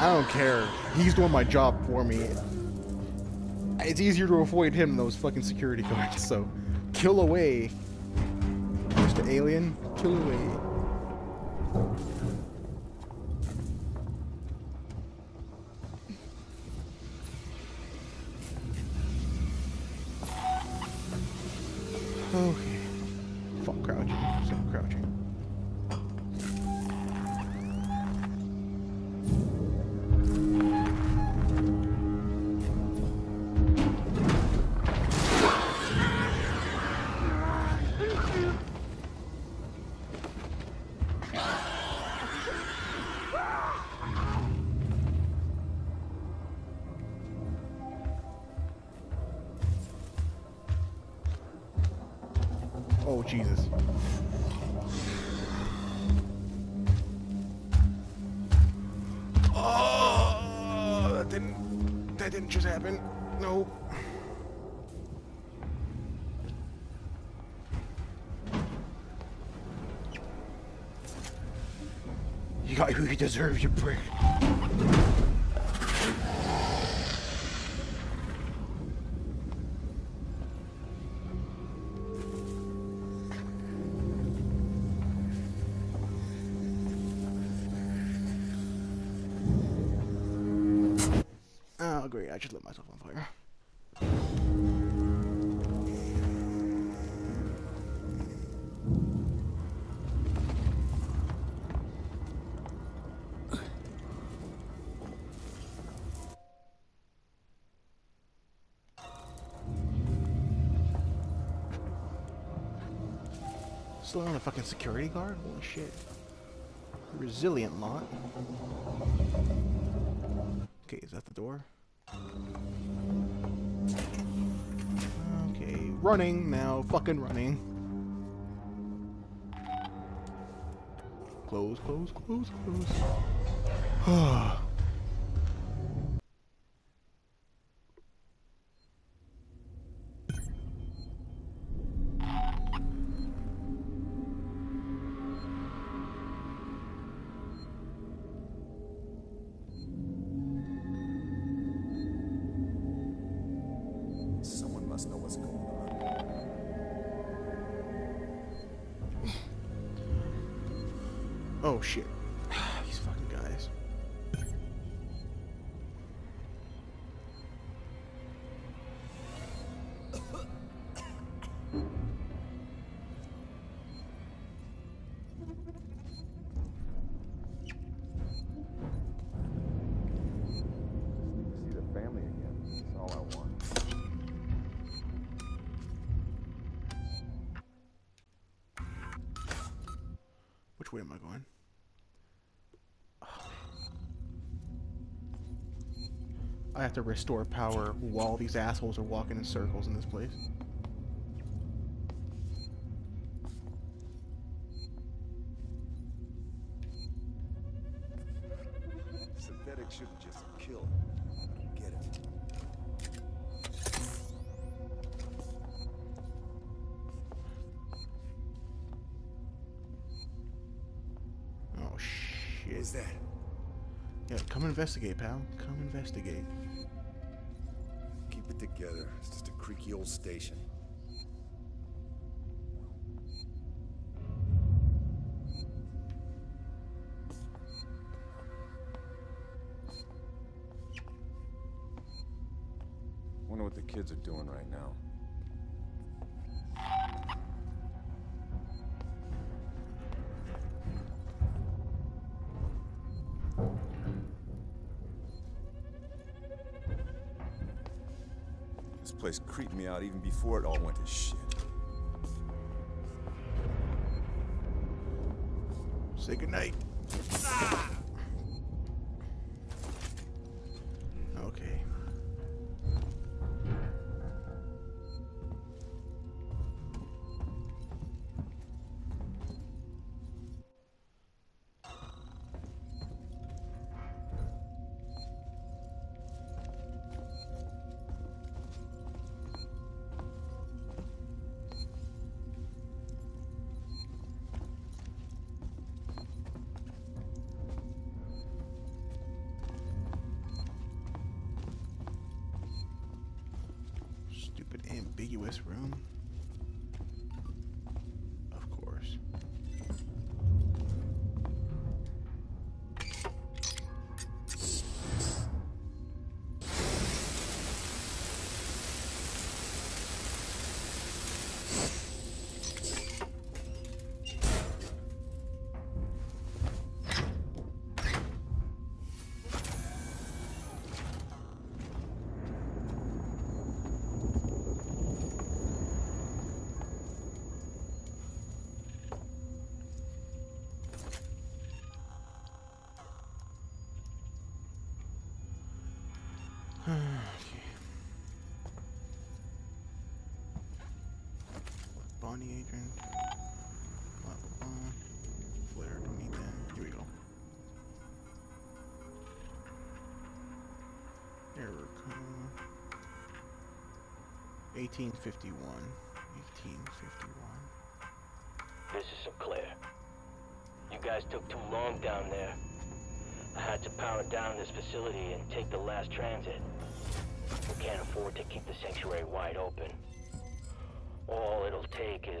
I don't care. He's doing my job for me. It's easier to avoid him than those fucking security guards, so kill away. Mr. Alien, kill away. Okay. Oh Jesus. Oh, that didn't that didn't just happen. No. You got who you deserve, you prick. Great. I just lit myself on fire. Still on a fucking security guard? Holy shit. Resilient lot. Okay, is that the door? Okay, running now, fucking running. Close, close, close, close. must know what's going on. Oh shit. I have to restore power while these assholes are walking in circles in this place. Synthetic should have just killed. I don't get it. Oh shit. What is that? Yeah, come investigate, pal. Come investigate. Keep it together. It's just a creaky old station. This place creeped me out even before it all went to shit. Say goodnight. ambiguous room. Bonnie. Blah, blah, blah. Flare, don't need that. Here we go. Error code. 1851. 1851. This is Sinclair. You guys took too long down there. I had to power down this facility and take the last transit. We can't afford to keep the sanctuary wide open.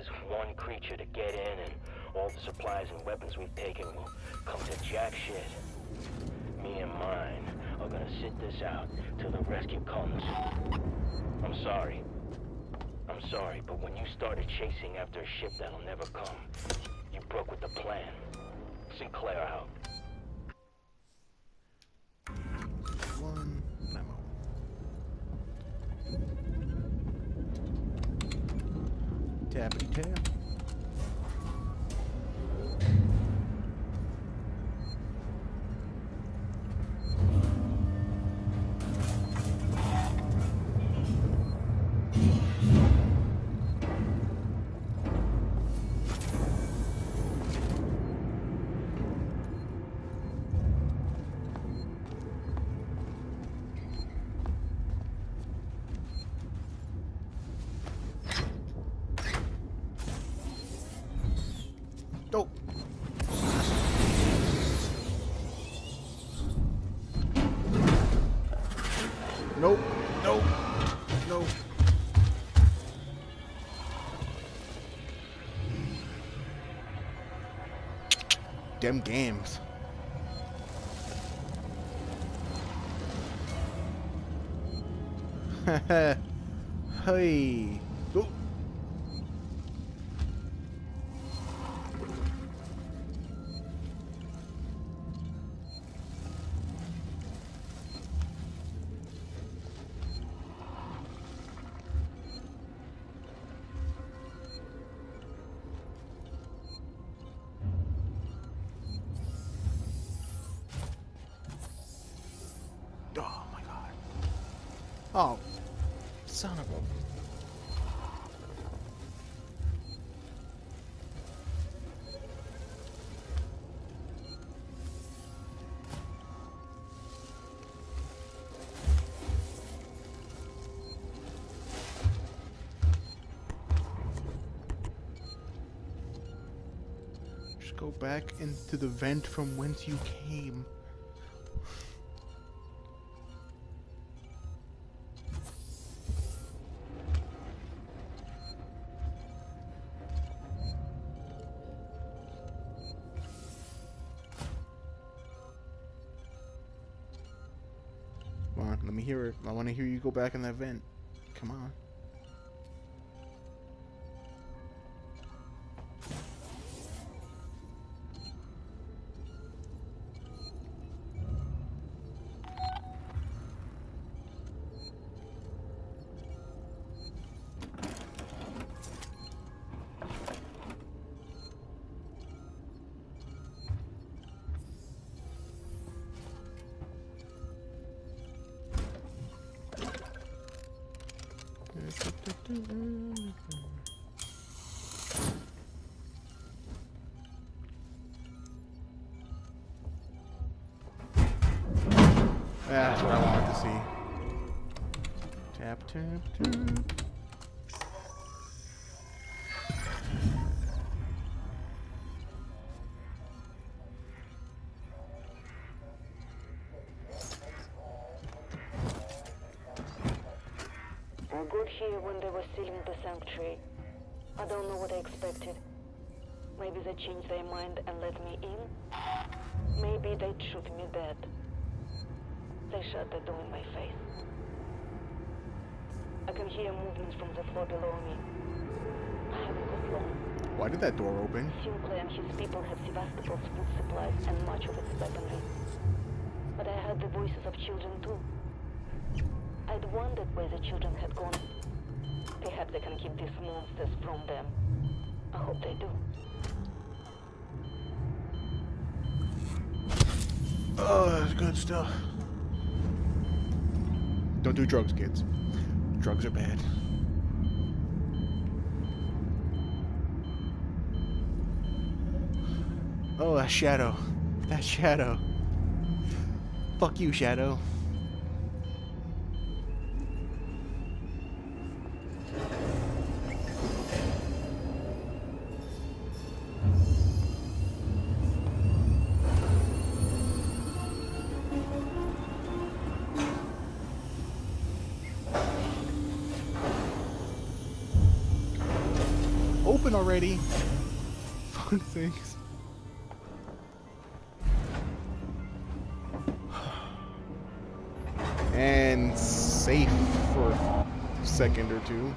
Is one creature to get in and all the supplies and weapons we've taken will come to jack shit. Me and mine are gonna sit this out till the rescue comes. I'm sorry. I'm sorry, but when you started chasing after a ship that'll never come, you broke with the plan. Sinclair out. Tappity tap. Them games. hey. Oh. Oh, son of a. Just go back into the vent from whence you came. Back in that vent. Come on. To see. Tap, tap, tap. Here when they were sealing the sanctuary. I don't know what I expected. Maybe they changed their mind and let me in? Maybe they'd shoot me dead. They shut the door in my face. I can hear movements from the floor below me. I haven't got long. Why did that door open? Sinclair and his people have Sevastopol's food supplies and much of its weaponry. But I heard the voices of children too. I'd wondered where the children had gone. Perhaps they can keep these monsters from them. I hope they do. Oh, that's good stuff. Don't do drugs, kids. Drugs are bad. Oh, that shadow. That shadow. Fuck you, shadow. Open already. Fuck sakes. And safe for a second or two.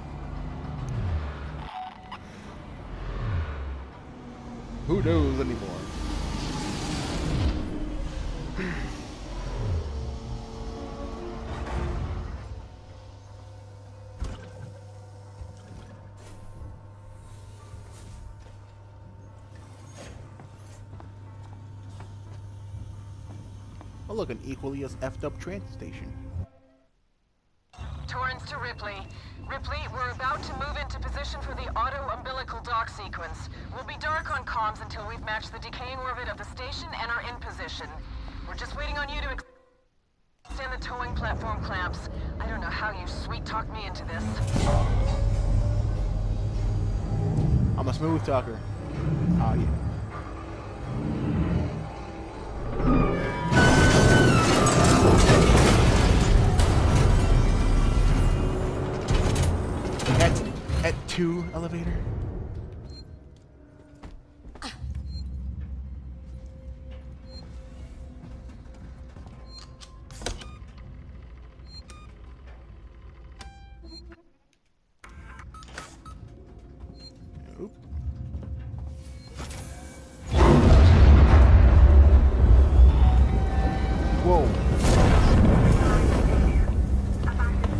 Who knows anymore? Oh look, an equally as effed up train station. Torrens to Ripley. Ripley, we're about to move into position for the auto-umbilical dock sequence. We'll be dark on comms until we've matched the decaying orbit of the station and are in position. We're just waiting on you to extend the towing platform clamps. I don't know how you sweet-talked me into this. I'm a smooth talker. Ah, yeah. Two elevator.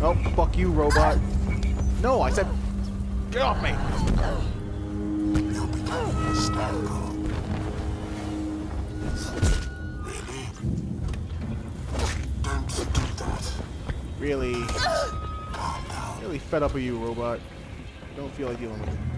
Oh, fuck you, robot. Get off me. Really? Really fed up with you, robot. Don't feel like dealing with it.